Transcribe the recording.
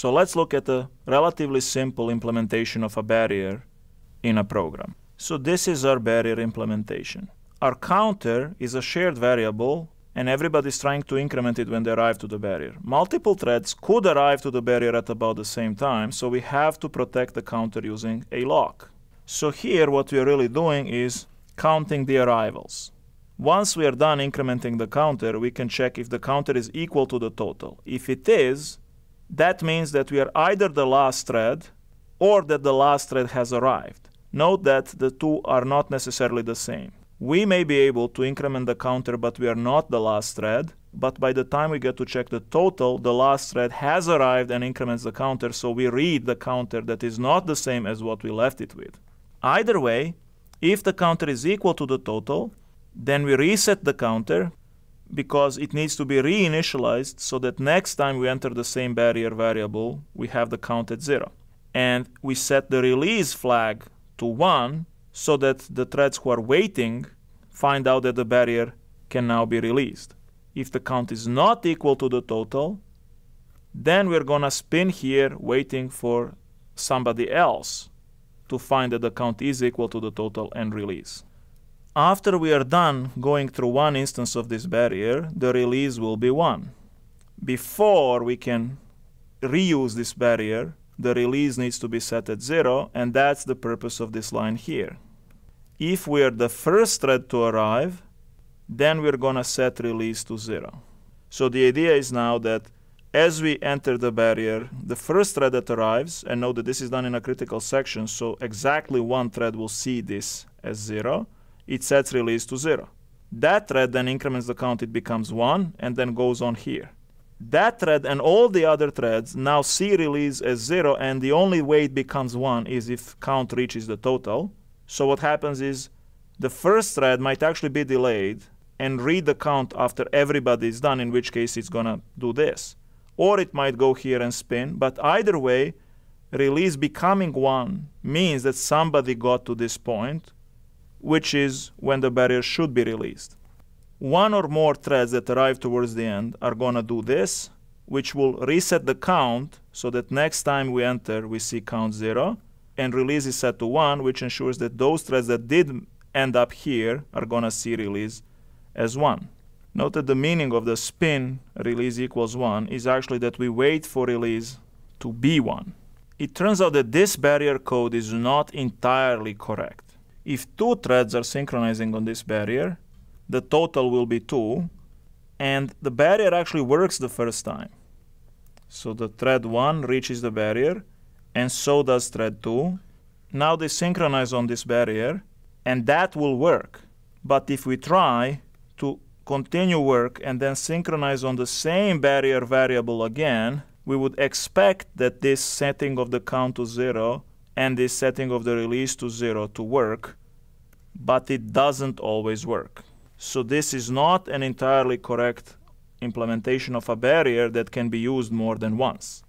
So let's look at a relatively simple implementation of a barrier in a program. So this is our barrier implementation. Our counter is a shared variable and everybody's trying to increment it when they arrive to the barrier. Multiple threads could arrive to the barrier at about the same time, so we have to protect the counter using a lock. So here what we are really doing is counting the arrivals. Once we are done incrementing the counter, we can check if the counter is equal to the total. If it is, that means that we are either the last thread or that the last thread has arrived. Note that the two are not necessarily the same. We may be able to increment the counter, but we are not the last thread. But by the time we get to check the total, the last thread has arrived and increments the counter, so we read the counter that is not the same as what we left it with. Either way, if the counter is equal to the total, then we reset the counter because it needs to be reinitialized so that next time we enter the same barrier variable, we have the count at zero. And we set the release flag to one so that the threads who are waiting find out that the barrier can now be released. If the count is not equal to the total, then we're gonna spin here waiting for somebody else to find that the count is equal to the total and release. After we are done going through one instance of this barrier, the release will be 1. Before we can reuse this barrier, the release needs to be set at 0, and that's the purpose of this line here. If we're the first thread to arrive, then we're going to set release to 0. So the idea is now that as we enter the barrier, the first thread that arrives, and note that this is done in a critical section, so exactly one thread will see this as 0, it sets release to 0. That thread then increments the count, it becomes 1, and then goes on here that thread and all the other threads now see release as 0 and the only way it becomes 1 is if count reaches the total. So what happens is the first thread might actually be delayed and read the count after everybody is done, in which case it's gonna do this. Or it might go here and spin, but either way, release becoming 1 means that somebody got to this point, which is when the barrier should be released one or more threads that arrive towards the end are to do this, which will reset the count so that next time we enter, we see count 0, and release is set to 1, which ensures that those threads that did end up here are to see release as 1. Note that the meaning of the spin release equals 1 is actually that we wait for release to be 1. It turns out that this barrier code is not entirely correct. If two threads are synchronizing on this barrier, the total will be 2, and the barrier actually works the first time. So the thread 1 reaches the barrier, and so does thread 2. Now they synchronize on this barrier, and that will work. But if we try to continue work and then synchronize on the same barrier variable again, we would expect that this setting of the count to 0 and this setting of the release to 0 to work, but it doesn't always work. So this is not an entirely correct implementation of a barrier that can be used more than once.